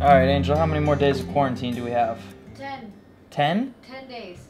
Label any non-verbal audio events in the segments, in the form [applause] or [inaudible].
All right, Angel, how many more days of quarantine do we have? 10. 10? 10 days.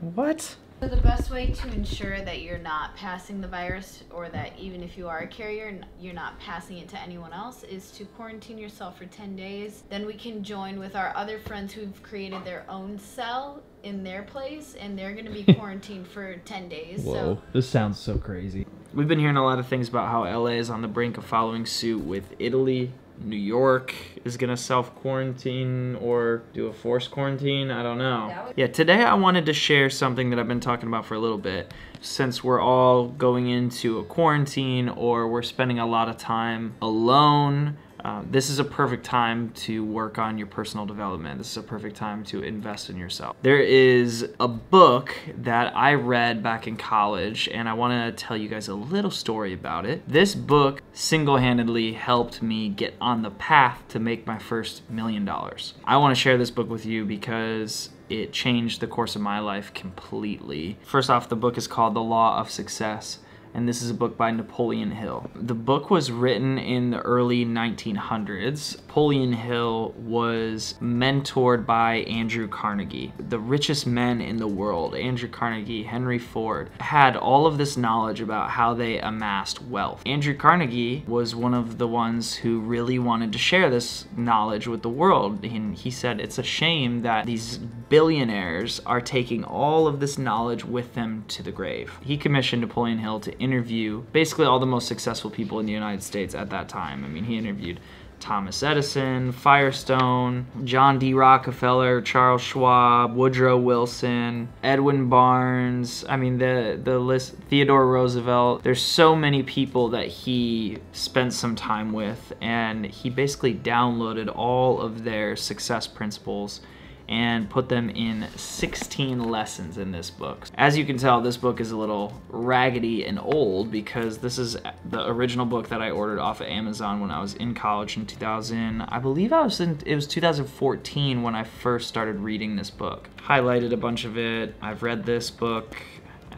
What? So the best way to ensure that you're not passing the virus or that even if you are a carrier n- you're not passing it to anyone else is to quarantine yourself for 10 days then we can join with our other friends who've created their own cell in their place and they're going to be [laughs] quarantined for 10 days so this sounds so crazy. We've been hearing a lot of things about how LA is on the brink of following suit with Italy. New York is gonna self quarantine or do a forced quarantine. I don't know. Yeah, today I wanted to share something that I've been talking about for a little bit. Since we're all going into a quarantine or we're spending a lot of time alone, uh, this is a perfect time to work on your personal development. This is a perfect time to invest in yourself. There is a book that I read back in college, and I want to tell you guys a little story about it. This book single handedly helped me get on the path to make my first million dollars. I want to share this book with you because it changed the course of my life completely. First off, the book is called The Law of Success and this is a book by Napoleon Hill. The book was written in the early 1900s. Napoleon Hill was mentored by Andrew Carnegie, the richest men in the world. Andrew Carnegie, Henry Ford, had all of this knowledge about how they amassed wealth. Andrew Carnegie was one of the ones who really wanted to share this knowledge with the world. And he said it's a shame that these billionaires are taking all of this knowledge with them to the grave. He commissioned Napoleon Hill to interview basically all the most successful people in the United States at that time. I mean, he interviewed Thomas Edison, Firestone, John D. Rockefeller, Charles Schwab, Woodrow Wilson, Edwin Barnes. I mean, the the list. Theodore Roosevelt. There's so many people that he spent some time with, and he basically downloaded all of their success principles and put them in 16 lessons in this book. As you can tell, this book is a little raggedy and old because this is the original book that I ordered off of Amazon when I was in college in 2000. I believe I was in it was 2014 when I first started reading this book. Highlighted a bunch of it. I've read this book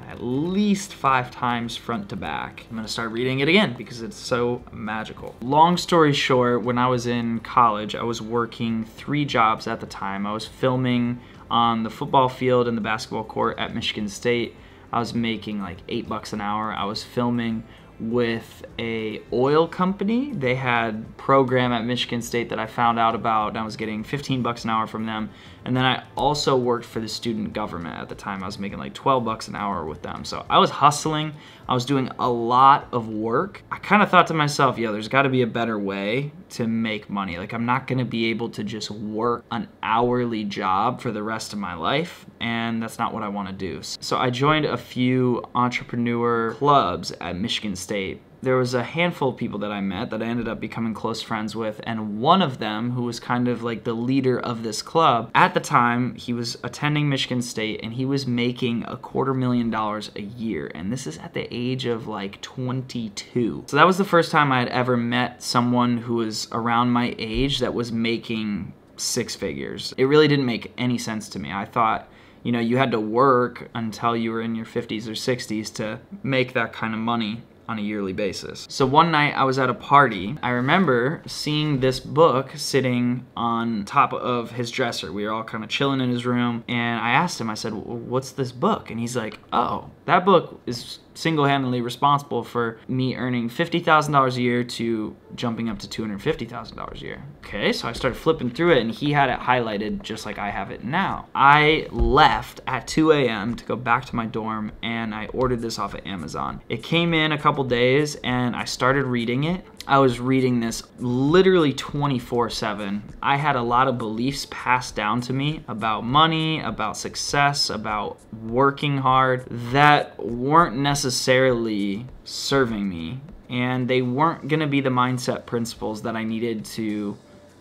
at least five times front to back. I'm gonna start reading it again because it's so magical. Long story short, when I was in college, I was working three jobs at the time. I was filming on the football field and the basketball court at Michigan State. I was making like eight bucks an hour. I was filming with a oil company. They had program at Michigan State that I found out about and I was getting 15 bucks an hour from them. And then I also worked for the student government at the time. I was making like 12 bucks an hour with them. So I was hustling. I was doing a lot of work. I kind of thought to myself, yo, there's got to be a better way to make money. Like I'm not going to be able to just work an hourly job for the rest of my life and that's not what I want to do. So I joined a few entrepreneur clubs at Michigan State there was a handful of people that I met that I ended up becoming close friends with, and one of them, who was kind of like the leader of this club, at the time, he was attending Michigan State and he was making a quarter million dollars a year, and this is at the age of like 22. So that was the first time I had ever met someone who was around my age that was making six figures. It really didn't make any sense to me. I thought, you know, you had to work until you were in your 50s or 60s to make that kind of money on a yearly basis. So one night I was at a party. I remember seeing this book sitting on top of his dresser. We were all kind of chilling in his room and I asked him, I said, what's this book? And he's like, oh, that book is single-handedly responsible for me earning $50,000 a year to jumping up to $250,000 a year. Okay, so I started flipping through it and he had it highlighted just like I have it now. I left at 2 a.m. to go back to my dorm and I ordered this off of Amazon. It came in a couple days and I started reading it. I was reading this literally 24 7. I had a lot of beliefs passed down to me about money, about success, about working hard that weren't necessarily serving me. And they weren't going to be the mindset principles that I needed to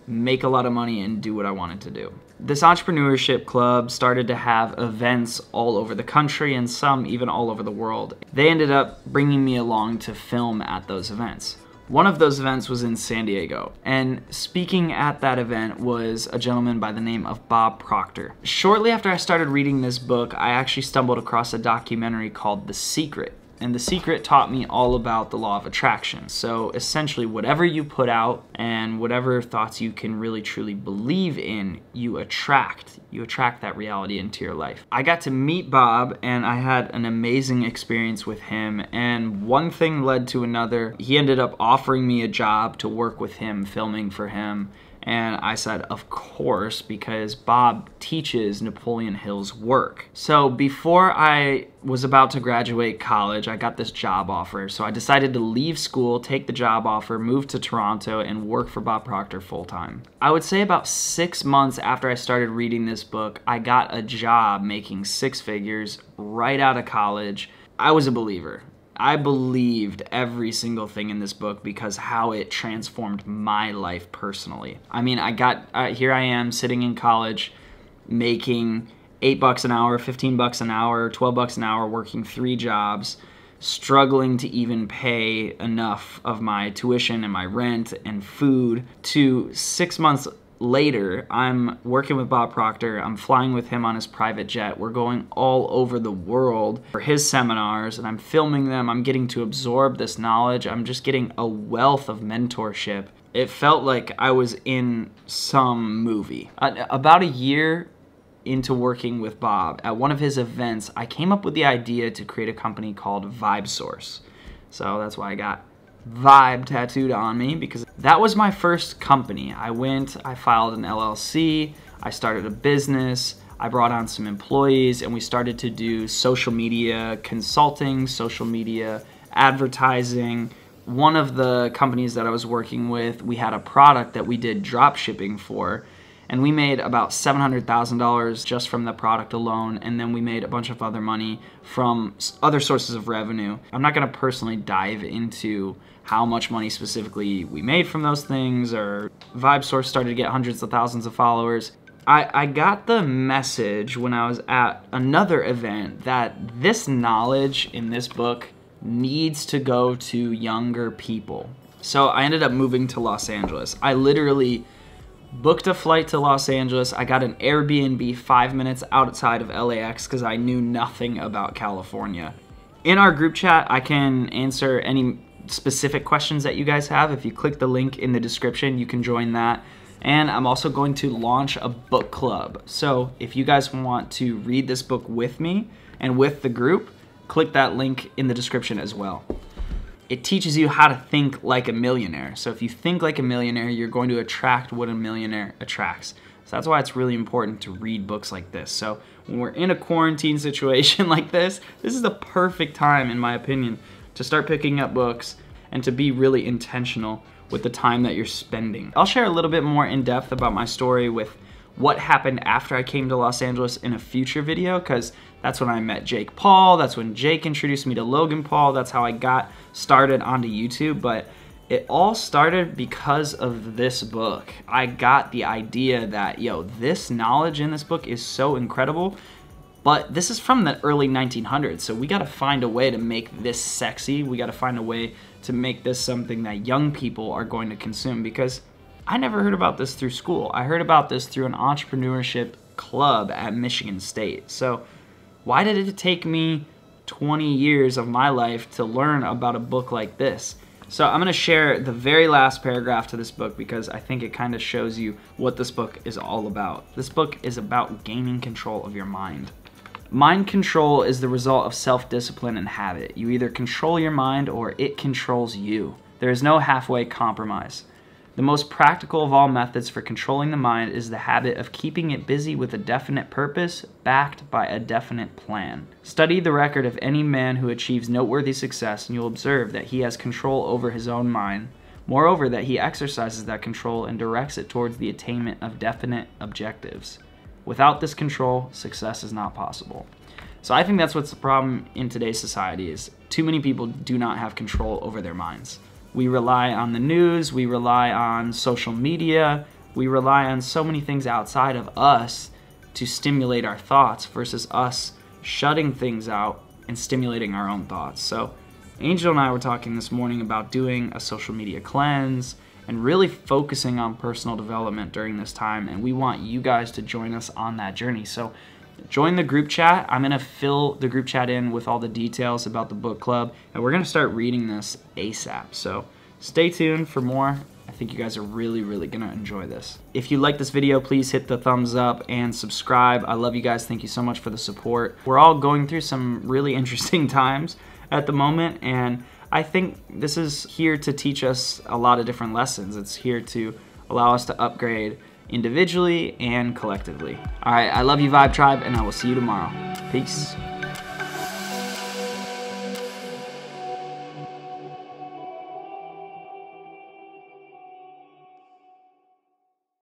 make a lot of money and do what I wanted to do. This entrepreneurship club started to have events all over the country and some even all over the world. They ended up bringing me along to film at those events. One of those events was in San Diego, and speaking at that event was a gentleman by the name of Bob Proctor. Shortly after I started reading this book, I actually stumbled across a documentary called The Secret. And The Secret taught me all about the law of attraction. So essentially, whatever you put out and whatever thoughts you can really truly believe in, you attract. You attract that reality into your life. I got to meet Bob and I had an amazing experience with him. And one thing led to another. He ended up offering me a job to work with him, filming for him. And I said, of course, because Bob teaches Napoleon Hill's work. So before I was about to graduate college, I got this job offer. So I decided to leave school, take the job offer, move to Toronto, and work for Bob Proctor full time. I would say about six months after I started reading this book, I got a job making six figures right out of college. I was a believer. I believed every single thing in this book because how it transformed my life personally. I mean, I got uh, here I am sitting in college making 8 bucks an hour, 15 bucks an hour, 12 bucks an hour working 3 jobs, struggling to even pay enough of my tuition and my rent and food to 6 months later, I'm working with Bob Proctor. I'm flying with him on his private jet. We're going all over the world for his seminars and I'm filming them. I'm getting to absorb this knowledge. I'm just getting a wealth of mentorship. It felt like I was in some movie. About a year into working with Bob, at one of his events, I came up with the idea to create a company called Vybe Source. So that's why I got vibe tattooed on me because that was my first company. I went, I filed an LLC, I started a business, I brought on some employees, and we started to do social media consulting, social media advertising. One of the companies that I was working with, we had a product that we did drop shipping for and we made about $700,000 just from the product alone and then we made a bunch of other money from other sources of revenue. I'm not going to personally dive into how much money specifically we made from those things or Vybe Source started to get hundreds of thousands of followers. I, I got the message when I was at another event that this knowledge in this book needs to go to younger people. So I ended up moving to Los Angeles. I literally booked a flight to Los Angeles. I got an Airbnb five minutes outside of LAX because I knew nothing about California. In our group chat, I can answer any specific questions that you guys have. If you click the link in the description, you can join that. And I'm also going to launch a book club. So if you guys want to read this book with me and with the group, click that link in the description as well it teaches you how to think like a millionaire. So if you think like a millionaire, you're going to attract what a millionaire attracts. So that's why it's really important to read books like this. So when we're in a quarantine [laughs] situation like this, this is the perfect time, in my opinion, to start picking up books and to be really intentional with the time that you're spending. I'll share a little bit more in depth about my story with what happened after I came to Los Angeles in a future video because that's when I met Jake Paul. That's when Jake introduced me to Logan Paul. That's how I got started onto YouTube. But it all started because of this book. I got the idea that, yo, this knowledge in this book is so incredible. But this is from the early 1900s, so we gotta find a way to make this sexy. We gotta find a way to make this something that young people are going to consume because I never heard about this through school. I heard about this through an entrepreneurship club at Michigan State. So, why did it take me 20 years of my life to learn about a book like this? So, I'm going to share the very last paragraph to this book because I think it kind of shows you what this book is all about. This book is about gaining control of your mind. Mind control is the result of self discipline and habit. You either control your mind or it controls you. There is no halfway compromise. The most practical of all methods for controlling the mind is the habit of keeping it busy with a definite purpose, backed by a definite plan. Study the record of any man who achieves noteworthy success, and you'll observe that he has control over his own mind. Moreover, that he exercises that control and directs it towards the attainment of definite objectives. Without this control, success is not possible. So I think that's what's the problem in today's society is too many people do not have control over their minds. We rely on the news, we rely on social media, we rely on so many things outside of us to stimulate our thoughts versus us shutting things out and stimulating our own thoughts. So, Angel and I were talking this morning about doing a social media cleanse and really focusing on personal development during this time, and we want you guys to join us on that journey. So, join the group chat. I'm gonna fill the group chat in with all the details about the book club, and we're gonna start reading this ASAP. So stay tuned for more. I think you guys are really, really gonna enjoy this. If you like this video, please hit the thumbs up and subscribe. I love you guys. Thank you so much for the support. We're all going through some really [laughs] interesting times at the moment, and I think this is here to teach us a lot of different lessons. It's here to allow us to upgrade individually and collectively. All right, I love you, Vybe Tribe, and I will see you tomorrow. Peace.